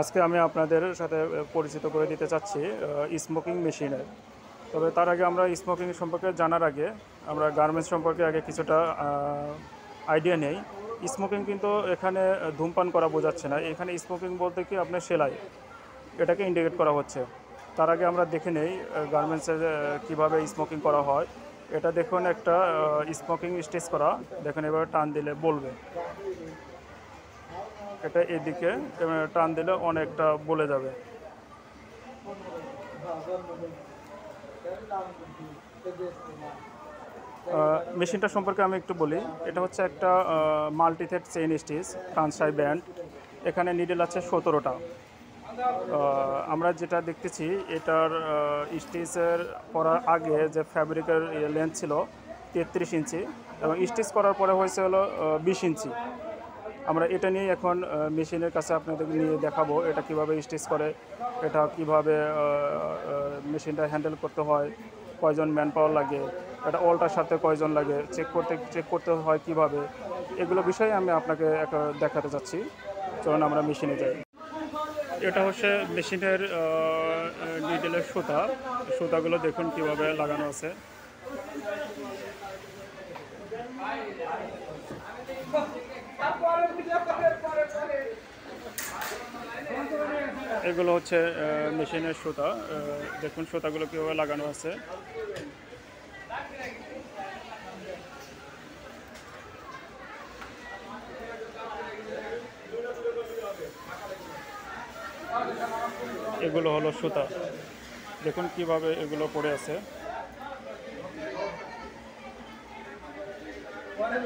আজকে আমি আপনাদের সাথে পরিচিত করে দিতে চাচ্ছি স্মোকিং মেশিনের তবে তার আগে আমরা স্মোকিং সম্পর্কে জানার আগে, আমরা গার্মেন্টস সম্পর্কে আগে কিছুটা আইডিয়া নেই। স্মোকিং কিন্তু এখানে ধূমপান করা বোঝাচ্ছে না। এখানে স্মোকিং বলতে কি আপনার সেলাই, এটাকে ইন্ডিকেট করা হচ্ছে। তার আগে আমরা দেখে নেই গার্মেন্টসের কীভাবে স্মোকিং করা হয়। এটা দেখুন একটা স্মোকিং স্টেজ করা। দেখুন এভাবে টান দিলে বলবে। এটা এদিকে এবং টান দিলে অনেকটা বলে যাবে। মেশিনটা সম্পর্কে আমি একটু বলি। এটা হচ্ছে একটা মাল্টিথেড চেইন স্টিচ ফ্রান্সাই ব্যান্ড এখানে নিডেল আছে সতেরোটা। আমরা যেটা দেখতেছি, এটার স্টিচের করার আগে যে ফ্যাব্রিকের লেন্থ ছিল তেত্রিশ ইঞ্চি, এবং স্টিচ করার পরে হয়েছে হলো বিশ ইঞ্চি। আমরা এটা নিয়ে এখন মেশিনের কাছে আপনাদের নিয়ে দেখাবো এটা কীভাবে স্টিচ করে, এটা কীভাবে মেশিনটা হ্যান্ডেল করতে হয়, কয়জন ম্যান পাওয়ার লাগে, এটা অলটার সাথে কয়জন লাগে চেক করতে চেক করতে হয় কীভাবে, এগুলো বিষয়ে আমি আপনাকে দেখাতে যাচ্ছি। চলুন আমরা মেশিনে যাই। এটা হচ্ছে মেশিনের ডিটেলের সুতা। সুতাগুলো দেখুন কীভাবে লাগানো আছে। এগুলো হচ্ছে মেশিনের সুতা। দেখুন সুতাগুলো কীভাবে লাগানো আছে। এগুলো হলো সুতা। দেখুন কীভাবে এগুলো পড়ে আছে। পুরা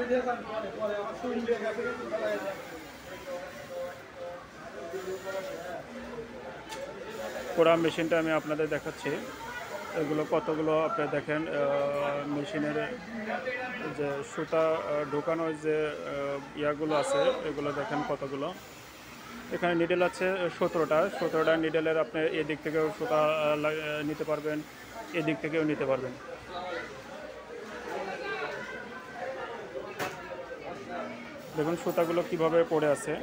মেশিনটা আমি আপনাদের দেখাচ্ছি। এগুলো কতগুলো আপনি দেখেন মেশিনের যে সুতা ঢোকানোর যে ইয়াগুলো আছে, এগুলো দেখেন কতগুলো। এখানে নিডেল আছে সতেরোটা। সতেরোটা নিডেলের আপনি এদিক থেকেও সুতা নিতে পারবেন, এদিক থেকেও নিতে পারবেন। দেখুন সুতাগুলো কীভাবে পড়ে আছে।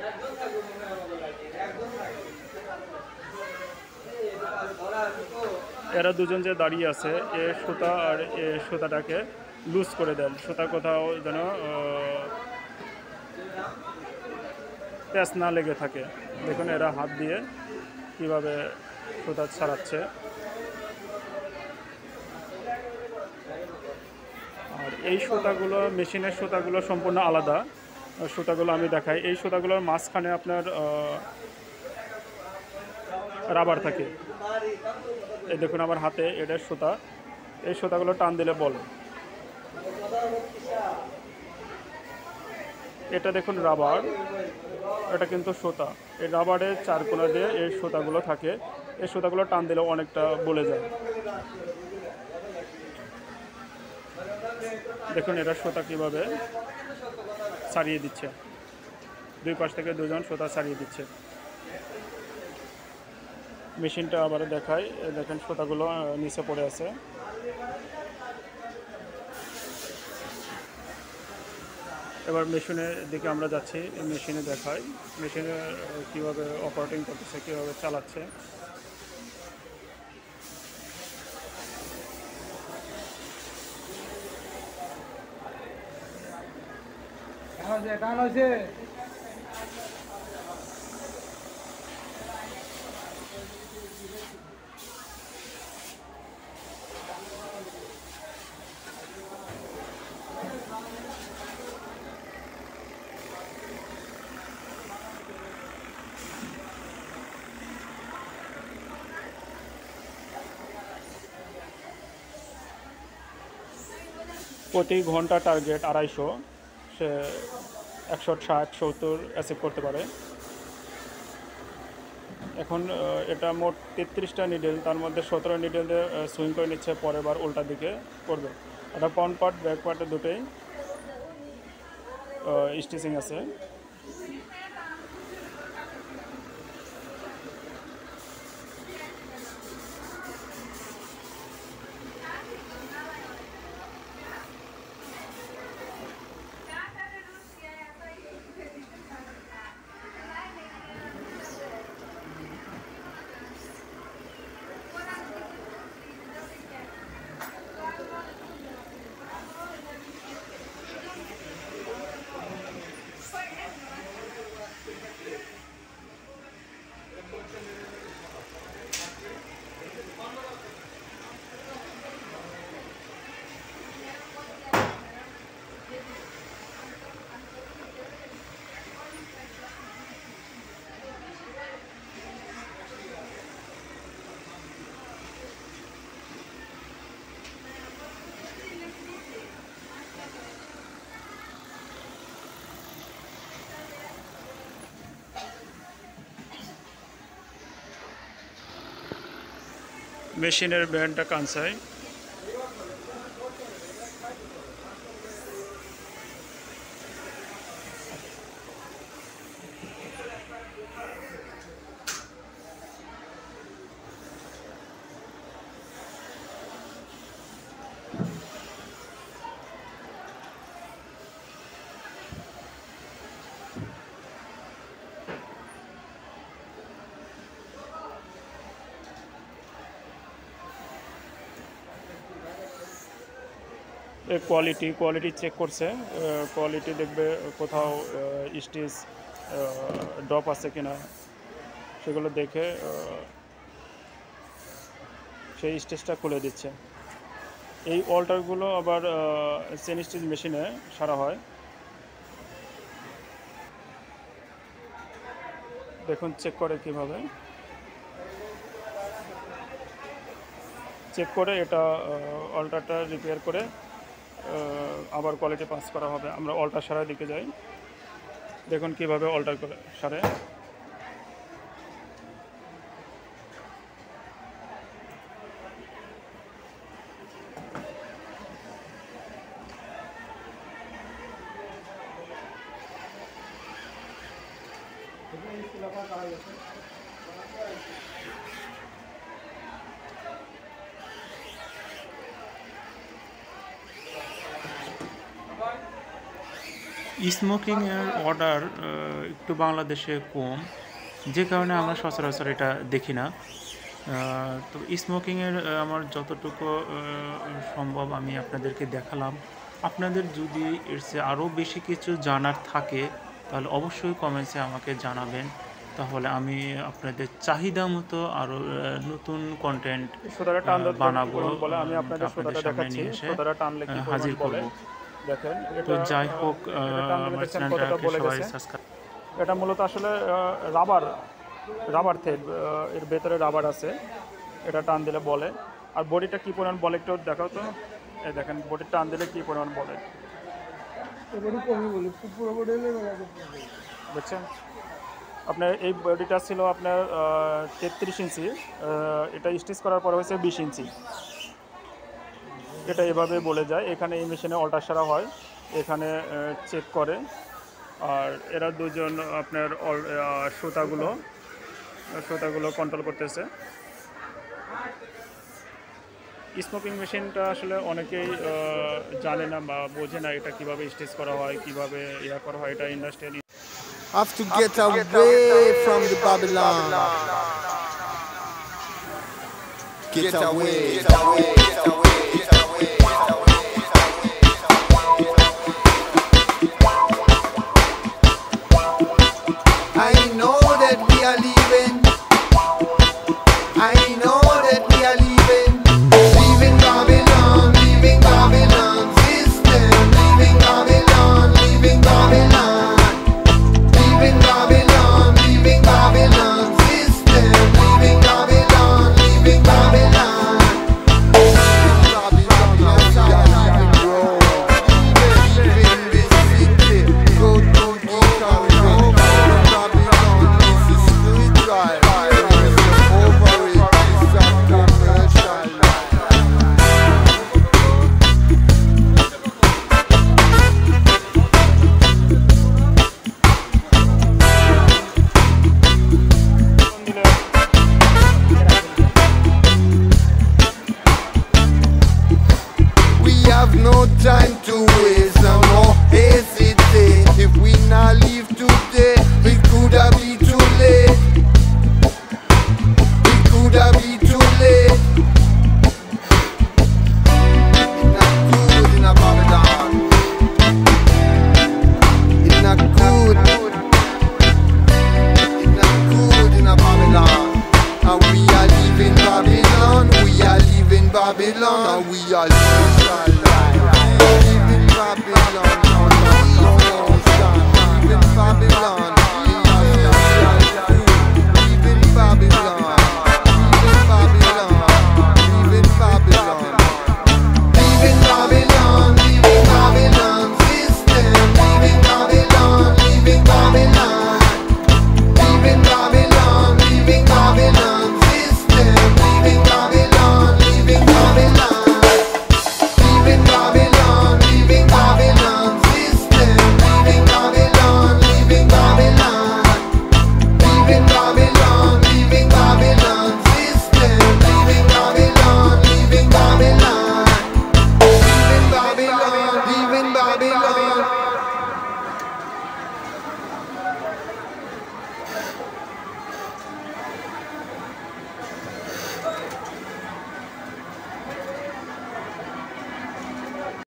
এরা দুজন যে দাঁড়িয়ে আছে, এ সুতা আর এ সুতাটাকে লুজ করে দেন। সুতা কোথাও যেন প্যাঁচ না লেগে থাকে। দেখুন এরা হাত দিয়ে কীভাবে সুতা ছাড়াচ্ছে। আর এই সুতাগুলো, মেশিনের সুতাগুলো সম্পূর্ণ আলাদা। সুতাগুলো আমি দেখাই। এই সুতাগুলোর মাঝখানে আপনার রাবার থাকে। এই দেখুন আমার হাতে এটার সুতা। এই সুতাগুলো টান দিলে বল। এটা দেখুন রাবার। এটা কিন্তু সুতা। এই রাবারের চার কোনা দিয়ে এই সুতাগুলো থাকে। এই সুতাগুলো টান দিলে অনেকটা বলে যায়। দেখুন এটা সুতা কীভাবে ছাড়িয়ে দিচ্ছে। দুই পাশ থেকে দুজন সুতা ছাড়িয়ে দিচ্ছে। মেশিনটা আবার দেখায় দেখেন সুতাগুলো নিচে পড়ে আছে। এবার মেশিনের দিকে আমরা যাচ্ছি মেশিনে দেখাই। মেশিনে কীভাবে অপারেটিং করতেছে, কীভাবে চালাচ্ছে। গান হয়েছে প্রতি ঘণ্টা টার্গেট আড়াইশো। সে একশো ষাট, সত্তর অ্যাসিভ করতে পারে। এখন এটা মোট তেত্রিশটা নিডেল তার মধ্যে সতেরো নিডেল সুইং করে নিচ্ছে পরের বার উল্টা দিকে করবে। এটা ফ্রন্ট পার্ট ব্যাক পার্টে দুটোই স্টিচিং আছে। মেশিনের ব্র্যান্ডটা কানসাই। কোয়ালিটি কোয়ালিটি চেক করছে। কোয়ালিটি দেখবে কোথাও স্টিচ ড্রপ আছে কিনা। সেগুলো দেখে সেই স্টেজটা খুলে দিচ্ছে। এই অল্টারগুলো আবার চেন স্টিচ মেশিনে সারা হয়। দেখুন চেক করে কীভাবে। চেক করে এটা অল্টারটা রিপেয়ার করে আবার কোয়ালিটি পাস করা হবে। আমরা অল্টার সারার দিকে যাই। দেখুন কীভাবে অল্টার করে সারে। স্মোকিংয়ের অর্ডার একটু বাংলাদেশে কম। যে কারণে আমরা সচরাচর এটা দেখি না। তো স্মোকিংয়ের আমার যতটুকু সম্ভব আমি আপনাদেরকে দেখালাম। আপনাদের যদি এর চেয়ে আরও বেশি কিছু জানার থাকে তাহলে অবশ্যই কমেন্টসে আমাকে জানাবেন। তাহলে আমি আপনাদের চাহিদা মতো আরও নতুন কন্টেন্ট বানাবো, বলে? আমি আপনাদের সামনে নিয়ে এসে, হাজির করব। তো এটা যাই হোক এটা আমার চ্যানেলটাকে বলে সবাই সাবস্ক্রাইব এটা মূলত আসলে রাবার রাবার থেক এর ভেতরে রাবার আছে। এটা টান দিলে বলে। আর বডিটা কি পরিমাণ বলে একটু দেখাও তো। এই দেখেন বডি টান দিলে কি পরিমাণ বলে। বুঝছেন? আপনার এই বডিটা ছিল আপনার তেত্রিশ ইঞ্চি এটা স্টিচ করার পরে হয়েছে বিশ ইঞ্চি। এটা এভাবে বলে যায় এখানে এই মেশিনে অল্টার সারা হয় এখানে চেক করে আর এরা দুজন আপনার সুতাগুলো সুতাগুলো কন্ট্রোল করতেছে স্মোকিং মেশিনটা আসলে অনেকেই জানে না বা বোঝে না এটা কীভাবে স্টিচ করা হয় কীভাবে ইয়া করা হয় এটা industrial have to get away from the Babylon. Get away. Get away. Babylon and we are living in Babylon. Living Babylon. Living in Babylon.